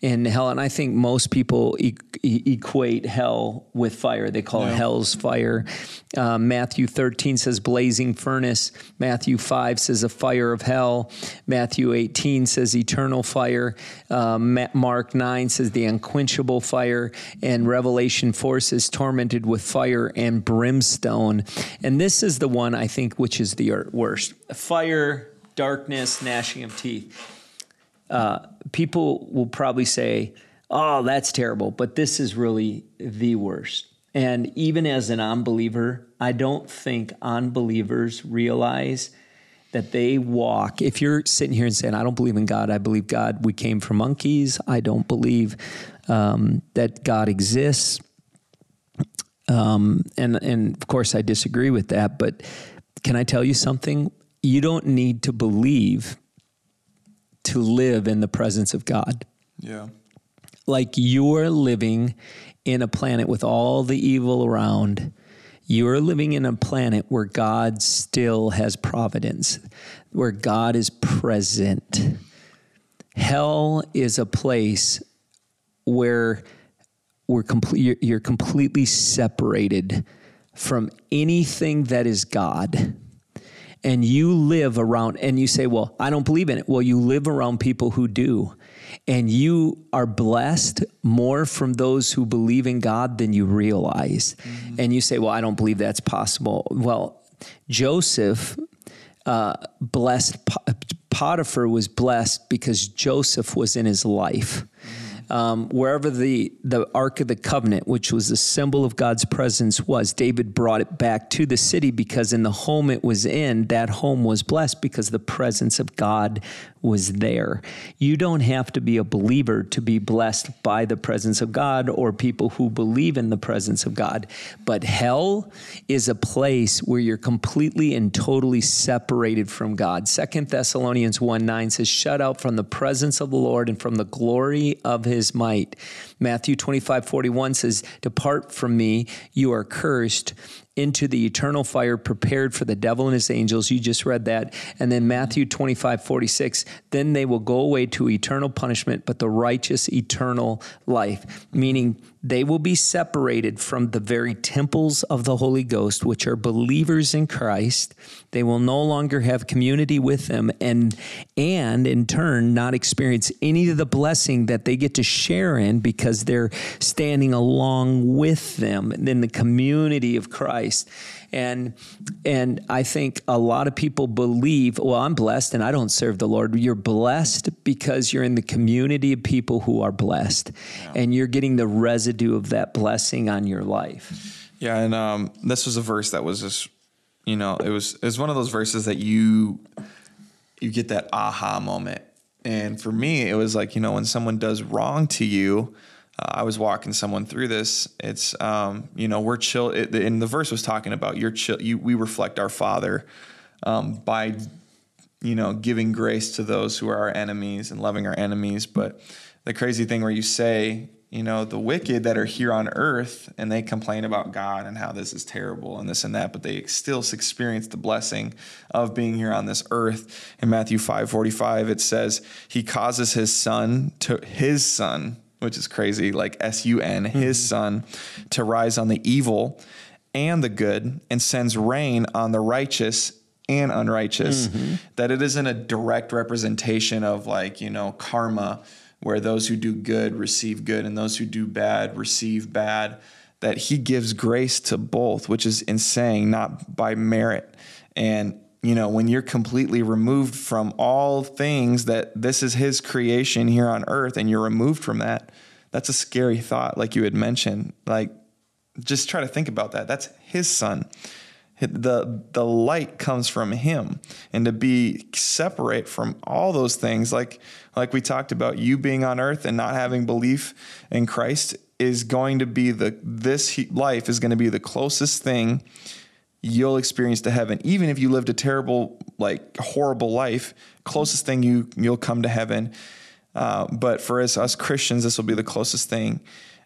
in hell. And I think most people e- equate hell with fire. They call it hell's fire. Uh, Matthew 13 says blazing furnace. Matthew 5 says a fire of hell. Matthew 18 says eternal fire. Uh, Mark 9 says the unquenchable fire. And Revelation 4 says tormented with fire and brimstone. And this is the one I think which is the worst fire, darkness, gnashing of teeth uh, people will probably say, oh, that's terrible, but this is really the worst. And even as an unbeliever, I don't think unbelievers realize that they walk. If you're sitting here and saying, I don't believe in God, I believe God, we came from monkeys, I don't believe um, that God exists. Um, and, and of course, I disagree with that, but can I tell you something? You don't need to believe to live in the presence of God. Yeah. Like you're living in a planet with all the evil around. You're living in a planet where God still has providence, where God is present. Hell is a place where we're complete, you're completely separated from anything that is God and you live around and you say, Well, I don't believe in it. Well, you live around people who do. And you are blessed more from those who believe in God than you realize. Mm-hmm. And you say, Well, I don't believe that's possible. Well, Joseph uh, blessed, Potiphar was blessed because Joseph was in his life. Um, wherever the, the Ark of the Covenant, which was the symbol of God's presence, was, David brought it back to the city because in the home it was in, that home was blessed because the presence of God was there. You don't have to be a believer to be blessed by the presence of God or people who believe in the presence of God. But hell is a place where you're completely and totally separated from God. Second Thessalonians 1 9 says, Shut out from the presence of the Lord and from the glory of his might. Matthew 25 41 says, Depart from me, you are cursed into the eternal fire prepared for the devil and his angels. You just read that. And then Matthew 25, 46, then they will go away to eternal punishment, but the righteous eternal life, meaning they will be separated from the very temples of the Holy Ghost, which are believers in Christ. They will no longer have community with them and and in turn not experience any of the blessing that they get to share in because they're standing along with them in the community of Christ. And and I think a lot of people believe, well, I'm blessed and I don't serve the Lord. You're blessed because you're in the community of people who are blessed, yeah. and you're getting the residue of that blessing on your life. Yeah, and um, this was a verse that was just, you know, it was it was one of those verses that you you get that aha moment. And for me, it was like, you know, when someone does wrong to you, uh, I was walking someone through this. It's, um, you know, we're chill. It, and the verse was talking about your chill. You, we reflect our Father um, by, you know, giving grace to those who are our enemies and loving our enemies. But the crazy thing where you say, you know, the wicked that are here on earth and they complain about God and how this is terrible and this and that, but they still experience the blessing of being here on this earth. In Matthew 5 45, it says, He causes His Son to His Son which is crazy, like S U N, his mm-hmm. son, to rise on the evil and the good, and sends rain on the righteous and unrighteous. Mm-hmm. That it isn't a direct representation of like, you know, karma, where those who do good receive good and those who do bad receive bad. That he gives grace to both, which is insane, not by merit. And you know, when you're completely removed from all things that this is his creation here on earth and you're removed from that, that's a scary thought, like you had mentioned. Like, just try to think about that. That's his son. The, the light comes from him. And to be separate from all those things, like, like we talked about, you being on earth and not having belief in Christ is going to be the, this life is going to be the closest thing you'll experience to heaven. Even if you lived a terrible like horrible life closest thing you you'll come to heaven. Uh, but for us us christians this will be the closest thing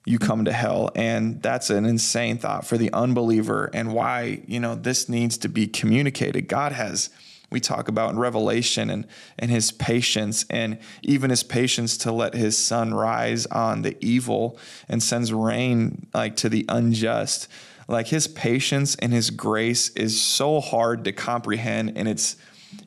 you come to hell. And that's an insane thought for the unbeliever and why you know this needs to be communicated. God has we talk about in revelation and and his patience and even his patience to let his sun rise on the evil and sends rain like to the unjust like his patience and his grace is so hard to comprehend. And it's,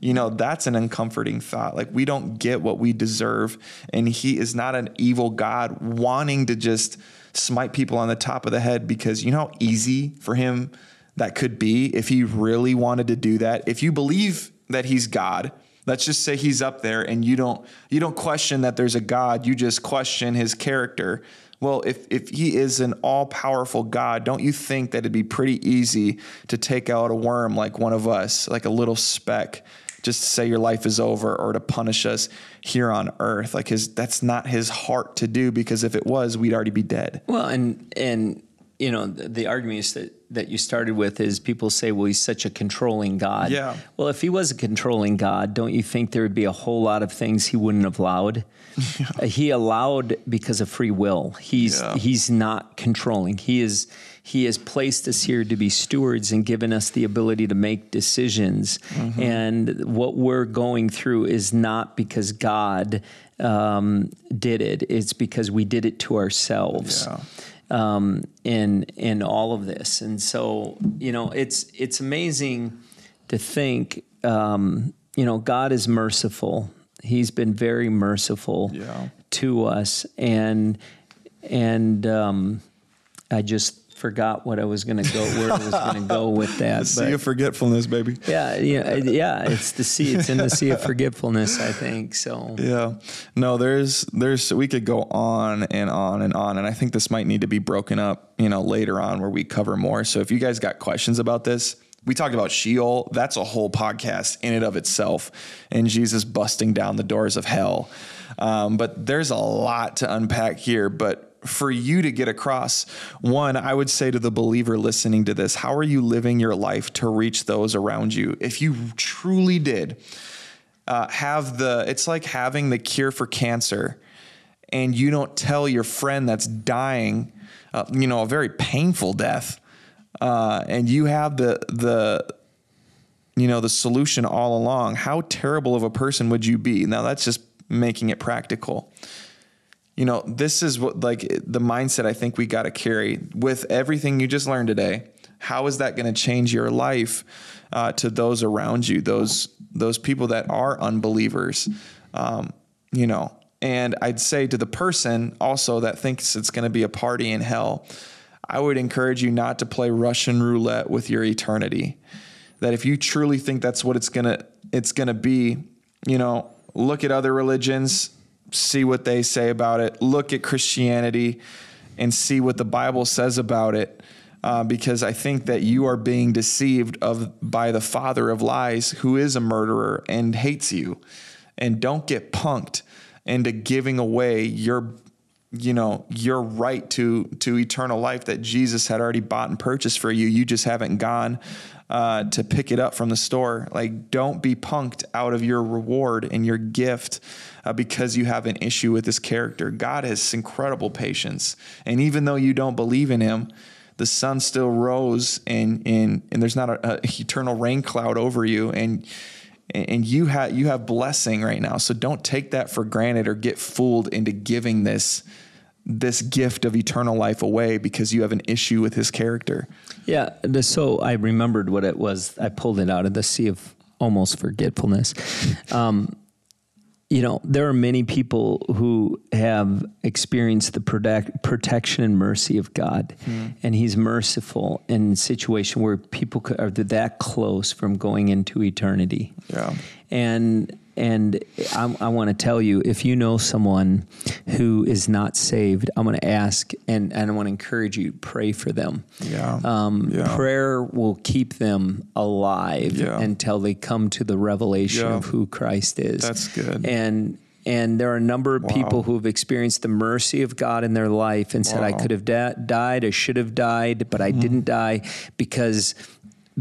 you know, that's an uncomforting thought. Like we don't get what we deserve. And he is not an evil God wanting to just smite people on the top of the head because you know how easy for him that could be if he really wanted to do that. If you believe that he's God, let's just say he's up there and you don't you don't question that there's a God, you just question his character. Well, if, if he is an all powerful God, don't you think that it'd be pretty easy to take out a worm like one of us, like a little speck, just to say your life is over or to punish us here on earth? Like his that's not his heart to do because if it was, we'd already be dead. Well, and and you know the, the argument is that that you started with is people say, well, he's such a controlling God. Yeah. Well, if he was a controlling God, don't you think there would be a whole lot of things he wouldn't have allowed? Yeah. Uh, he allowed because of free will. He's yeah. he's not controlling. He is he has placed us here to be stewards and given us the ability to make decisions. Mm-hmm. And what we're going through is not because God um, did it; it's because we did it to ourselves. Yeah um, in in all of this. And so, you know, it's it's amazing to think. Um, you know, God is merciful. He's been very merciful yeah. to us, and and um, I just forgot what I was going to go where I was going to go with that. The sea of forgetfulness, baby. Yeah, yeah, yeah. It's the sea. It's in the sea of forgetfulness. I think so. Yeah. No, there's there's we could go on and on and on, and I think this might need to be broken up, you know, later on where we cover more. So if you guys got questions about this, we talked about Sheol. That's a whole podcast in and of itself, and Jesus busting down the doors of hell. Um, but there's a lot to unpack here. But for you to get across, one, I would say to the believer listening to this, how are you living your life to reach those around you? If you truly did uh, have the, it's like having the cure for cancer and you don't tell your friend that's dying, uh, you know, a very painful death, uh, and you have the, the, you know, the solution all along, how terrible of a person would you be? Now that's just making it practical you know, this is what like the mindset I think we got to carry with everything you just learned today. How is that going to change your life uh, to those around you, those those people that are unbelievers? Um, you know, and I'd say to the person also that thinks it's going to be a party in hell, I would encourage you not to play Russian roulette with your eternity. That if you truly think that's what it's gonna it's gonna be, you know, look at other religions see what they say about it, look at Christianity and see what the Bible says about it. Uh, because I think that you are being deceived of by the father of lies, who is a murderer and hates you, and don't get punked into giving away your, you know, your right to to eternal life that Jesus had already bought and purchased for you. You just haven't gone uh, to pick it up from the store. Like, don't be punked out of your reward and your gift uh, because you have an issue with this character. God has incredible patience. And even though you don't believe in him, the sun still rose and, and, and there's not an eternal rain cloud over you. And, and you have, you have blessing right now. So don't take that for granted or get fooled into giving this, this gift of eternal life away because you have an issue with his character. Yeah. So I remembered what it was. I pulled it out of the sea of almost forgetfulness. Um, you know, there are many people who have experienced the protect, protection and mercy of God, mm. and He's merciful in a situation where people are that close from going into eternity. Yeah, and and I, I want to tell you, if you know someone who is not saved, I'm going to ask and, and I want to encourage you, pray for them. Yeah. Um, yeah. Prayer will keep them alive yeah. until they come to the revelation yeah. of who Christ is. That's good. And and there are a number of wow. people who have experienced the mercy of God in their life and said. I could have da- died, I should have died, but I mm-hmm. didn't die because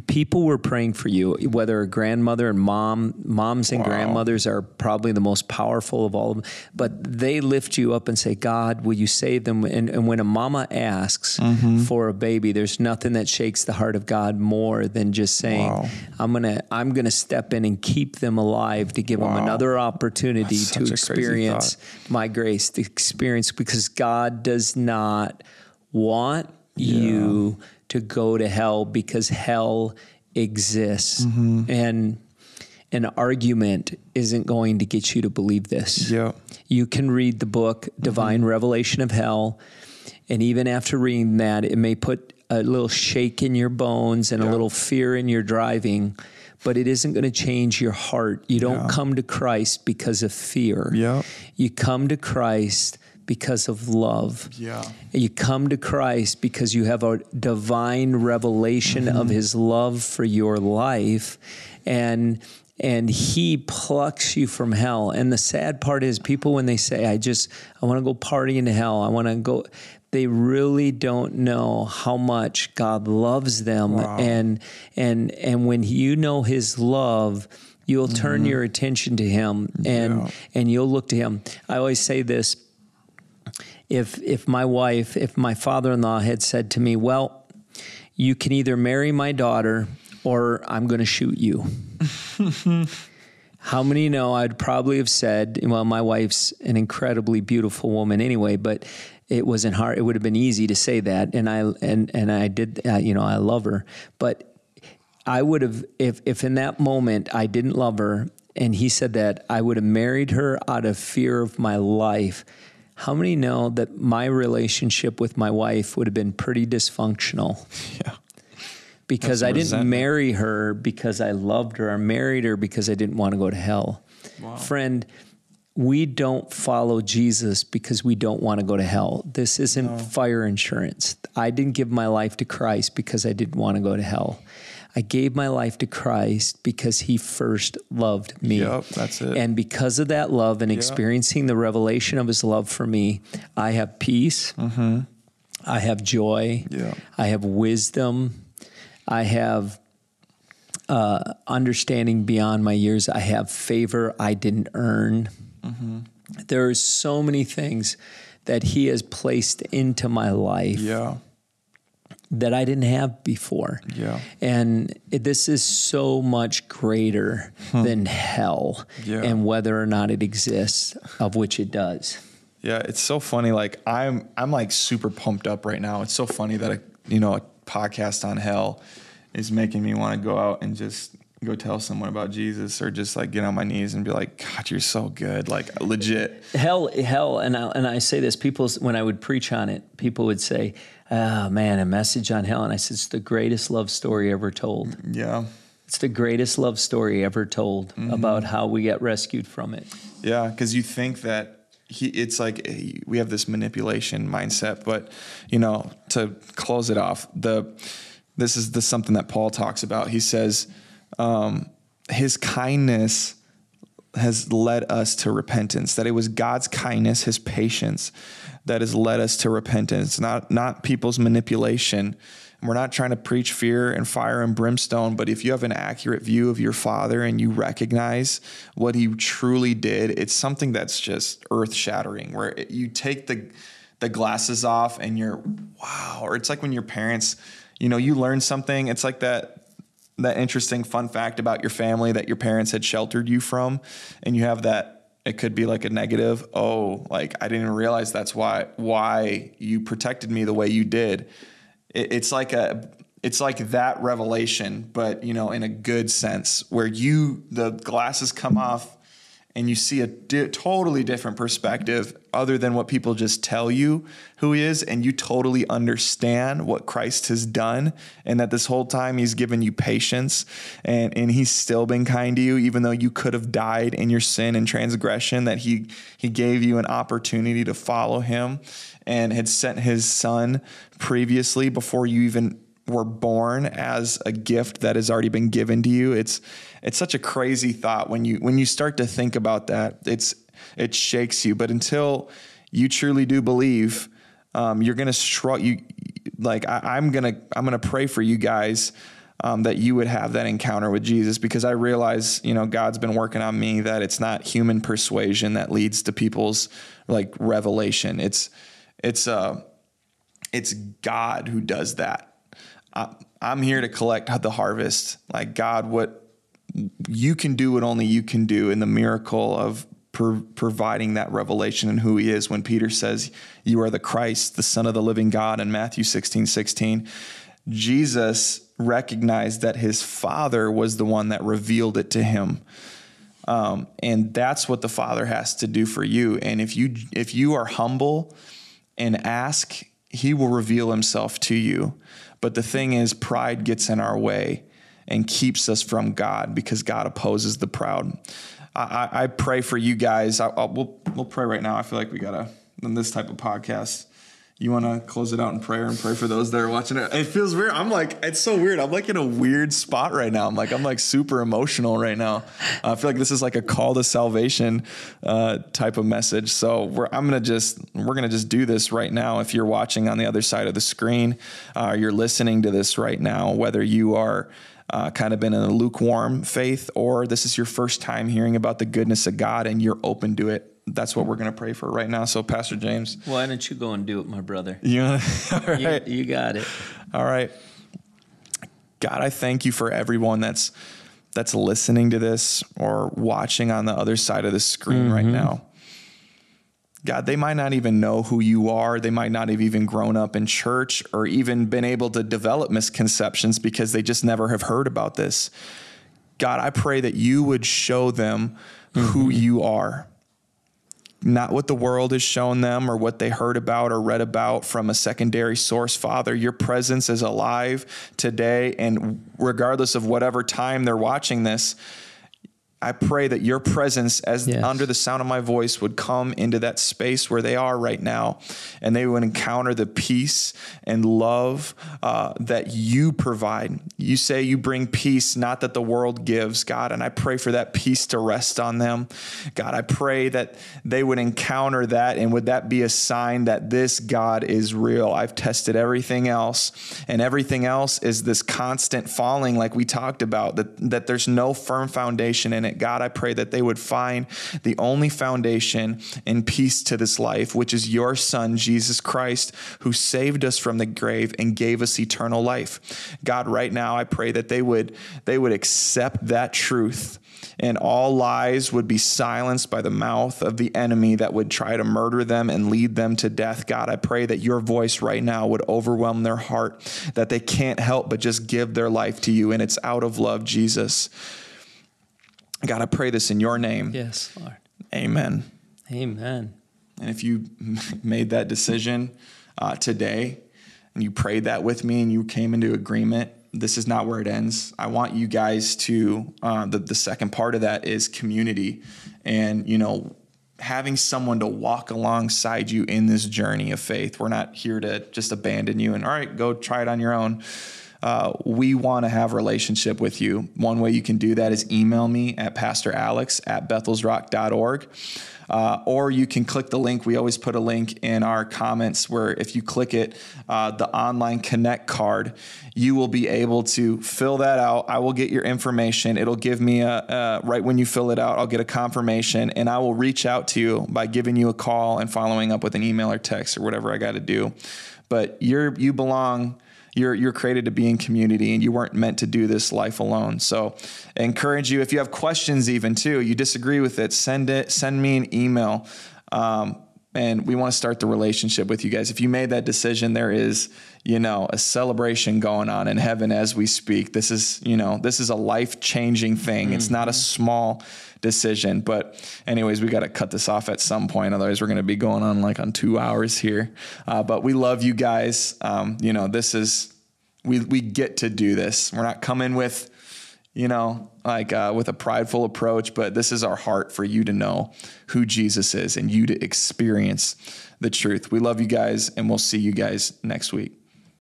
people were praying for you whether a grandmother and mom moms and wow. grandmothers are probably the most powerful of all of them but they lift you up and say god will you save them and, and when a mama asks mm-hmm. for a baby there's nothing that shakes the heart of god more than just saying wow. i'm gonna i'm gonna step in and keep them alive to give wow. them another opportunity That's to experience my grace to experience because god does not want yeah. you to go to hell because hell exists. Mm-hmm. And an argument isn't going to get you to believe this. Yeah. You can read the book Divine mm-hmm. Revelation of Hell, and even after reading that, it may put a little shake in your bones and yeah. a little fear in your driving, but it isn't going to change your heart. You don't yeah. come to Christ because of fear. Yeah. You come to Christ because of love. Yeah. You come to Christ because you have a divine revelation mm-hmm. of his love for your life and and he plucks you from hell. And the sad part is people when they say I just I want to go party in hell. I want to go they really don't know how much God loves them wow. and and and when you know his love you'll turn mm-hmm. your attention to him and yeah. and you'll look to him. I always say this if if my wife, if my father-in-law had said to me, "Well, you can either marry my daughter or I'm going to shoot you." How many know I'd probably have said, well, my wife's an incredibly beautiful woman anyway, but it wasn't hard. It would have been easy to say that, and I and and I did. Uh, you know, I love her, but I would have if if in that moment I didn't love her, and he said that I would have married her out of fear of my life How many know that my relationship with my wife would have been pretty dysfunctional? Yeah. Because That's I didn't marry her because I loved her. I married her because I didn't want to go to hell. Friend, we don't follow Jesus because we don't want to go to hell. This isn't fire insurance. I didn't give my life to Christ because I didn't want to go to hell. I gave my life to Christ because he first loved me. Yep, that's it. And because of that love and experiencing the revelation of his love for me, I have peace. I have joy. Mm-hmm. Yeah. I have wisdom. I have uh, understanding beyond my years. I have favor I didn't earn. Mm-hmm. There are so many things that he has placed into my life Yeah. That I didn't have before. Yeah. And it, this is so much greater than hell Hmm. Yeah. and whether or not it exists, of which it does. Yeah, it's so funny. Like I'm, I'm like super pumped up right now. It's so funny that a, you know, a podcast on hell is making me want to go out and just go tell someone about Jesus, or just like get on my knees and be like, God, you're so good, like legit. Hell, hell, and I, and I say this. People, when I would preach on it, people would say, "Oh man, a message on hell," and I said, "It's the greatest love story ever told. Yeah, It's the greatest love story ever told about how we get rescued from it." yeah, because you think that. He, it's like eh, we have this manipulation mindset, but you know, to close it off, the this is the something that Paul talks about. He says, um, his kindness has led us to repentance that it was god's kindness his patience that has led us to repentance. Not not people's manipulation. And we're not trying to preach fear and fire and brimstone but if you have an accurate view of your father and you recognize what he truly did it's something that's just earth shattering where it, you take the the glasses off and you're wow. Or it's like when your parents you know you learn something it's like that that interesting fun fact about your family that your parents had sheltered you from and you have that it could be like a negative oh like i didn't realize that's why why you protected me the way you did. It, it's like a it's like that revelation but you know in a good sense where you the glasses come off and you see a di- totally different perspective other than what people just tell you who he is and you totally understand what Christ has done and that this whole time he's given you patience and and he's still been kind to you even though you could have died in your sin and transgression that he he gave you an opportunity to follow him and had sent his son previously before you even were born as a gift that has already been given to you. It's it's such a crazy thought when you when you start to think about that. It's it shakes you. But until you truly do believe, um, you're gonna struggle. You like I, I'm gonna I'm gonna pray for you guys. Um, that you would have that encounter with Jesus because I realize, you know, God's been working on me that it's not human persuasion that leads to people's like revelation. It's, it's, uh, it's God who does that. I, I'm here to collect the harvest. Like God, what you can do, what only you can do, in the miracle of pro- providing that revelation and who He is. When Peter says, "You are the Christ, the Son of the Living God," in Matthew 16, 16, Jesus recognized that His Father was the one that revealed it to Him. Um, and that's what the Father has to do for you. And if you if you are humble and ask, He will reveal Himself to you. But the thing is, pride gets in our way and keeps us from God because God opposes the proud. I, I, pray for you guys. I, I'll, we'll we'll pray right now. I feel like we gotta in this type of podcast. You want to close it out in prayer and pray for those that are watching it. It feels weird. I'm like, it's so weird. I'm like in a weird spot right now. I'm like, I'm like super emotional right now. I feel like this is like a call to salvation uh, type of message. So we're, I'm gonna just, we're gonna just do this right now. If you're watching on the other side of the screen, uh, you're listening to this right now, whether you are. Uh, kind of been in a lukewarm faith, or this is your first time hearing about the goodness of God and you're open to it. That's what we're going to pray for right now. So, Pastor James, Why don't you go and do it, my brother? you, all You, you got it. All right. God, I thank you for everyone that's that's listening to this or watching on the other side of the screen right now. God, they might not even know who you are. They might not have even grown up in church or even been able to develop misconceptions because they just never have heard about this. God, I pray that you would show them who mm-hmm. you are. not what the world has shown them or what they heard about or read about from a secondary source, Father. Your presence is alive today. And regardless of whatever time they're watching this, I pray that your presence, as yes. under the sound of my voice, would come into that space where they are right now, and they would encounter the peace and love uh, that you provide. You say you bring peace, not that the world gives, God, and I pray for that peace to rest on them. God, I pray that they would encounter that, and would that be a sign that this God is real? I've tested everything else, and everything else is this constant falling, like we talked about, that, that there's no firm foundation in it. God, I pray that they would find the only foundation in peace to this life, which is your Son, Jesus Christ, who saved us from the grave and gave us eternal life. God, right now, I pray that they would, they would accept that truth and all lies would be silenced by the mouth of the enemy that would try to murder them and lead them to death. God, I pray that your voice right now would overwhelm their heart, that they can't help but just give their life to you. And it's out of love, Jesus. God, I pray this in your name. Yes, Lord. Amen. Amen. And if you made that decision uh, today and you prayed that with me and you came into agreement, this is not where it ends. I want you guys to, uh, the, the second part of that is community. And, you know, having someone to walk alongside you in this journey of faith. We're not here to just abandon you and, all right, go try it on your own uh, we want to have a relationship with you. One way you can do that is email me at pastoralex at bethelsrock.org. Uh, or you can click the link. We always put a link in our comments where if you click it, uh, the online connect card, you will be able to fill that out. I will get your information. It'll give me a, uh, right when you fill it out, I'll get a confirmation and I will reach out to you by giving you a call and following up with an email or text or whatever I got to do. But you're, you belong you're you're created to be in community and you weren't meant to do this life alone. So I encourage you if you have questions even too, you disagree with it, send it send me an email. Um, and we want to start the relationship with you guys. If you made that decision, there is, you know, a celebration going on in heaven as we speak. This is, you know, this is a life changing thing. Mm-hmm. It's not a small decision. But, anyways, we got to cut this off at some point. Otherwise, we're going to be going on like on two hours here. Uh, but we love you guys. Um, you know, this is, we, we get to do this. We're not coming with, you know, like uh, with a prideful approach, but this is our heart for you to know who Jesus is and you to experience the truth. We love you guys, and we'll see you guys next week.